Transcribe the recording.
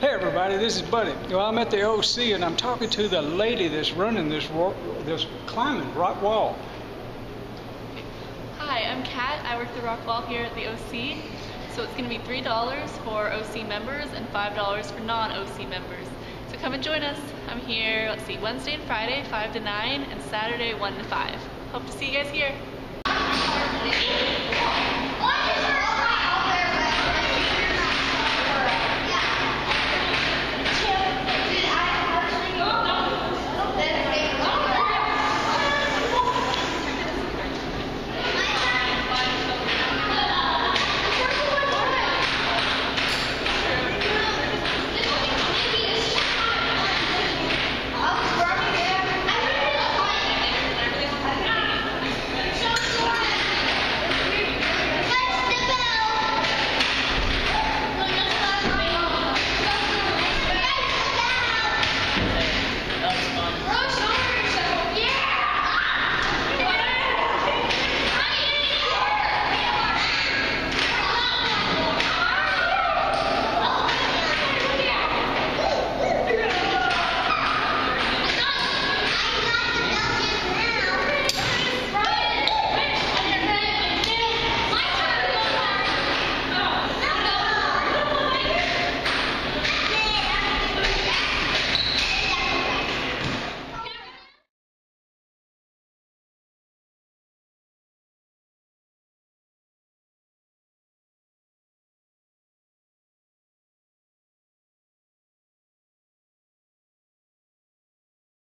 Hey everybody, this is Buddy. Well, I'm at the OC and I'm talking to the lady that's running this this climbing rock wall. Hi, I'm Kat. I work the rock wall here at the OC. So it's going to be $3 for OC members and $5 for non-OC members. So come and join us. I'm here, let's see, Wednesday and Friday, 5 to 9, and Saturday, 1 to 5. Hope to see you guys here.